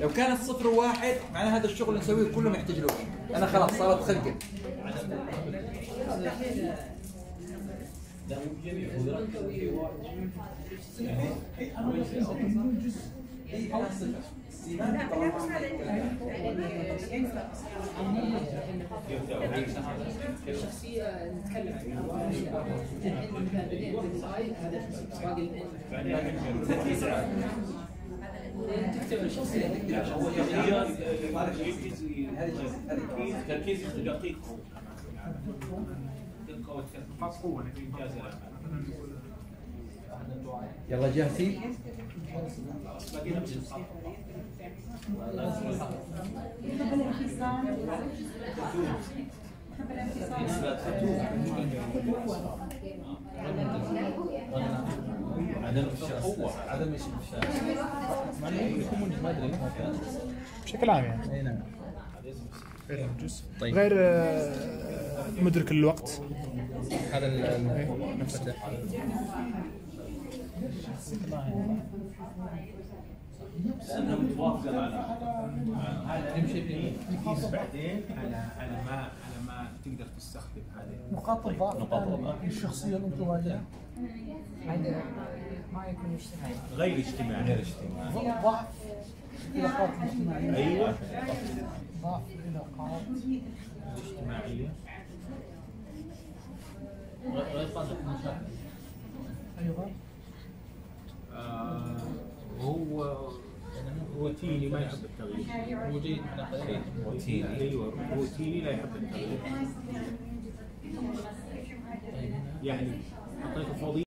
لو كانت صفر وواحد معناه هذا الشغل اللي نسويه كله ما يحتاجلوش أنا خلاص صارت خلقة. الشخصية نتكلم عنها. تكتب الشخصية هو تركيز تركيز دقيق انجاز العمل يلا جاهزين عدم عدم بشكل عام يعني. اي نعم غير الجزء. طيب. غير آه، مدرك الوقت. هذا المفتاح على ما على ما تقدر تستخدم هذه نقاط الضعف الشخصية الانطوائية هذا ما يكون اجتماعي غير اجتماعي غير اجتماعي ضعف العلاقات الاجتماعية أيوه ضعف العلاقات اجتماعيه غير قادر المشاكل أيضا روتيني ما يحب التغيير. هو جيد على قليل روتيني أيوه روتيني لا يحب التغيير. يعني أعطيته فضيله